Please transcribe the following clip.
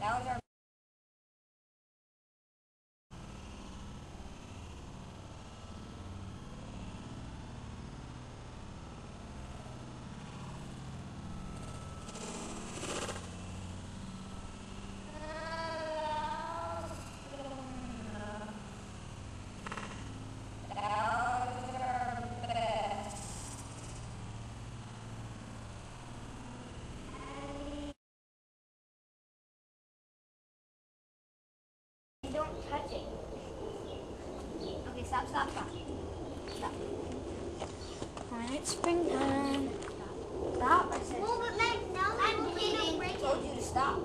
来我这儿 Okay, stop, stop, stop. Stop. Alright, it's springtime. Stop, I said. Well, but Meg, now that don't break I told you to stop.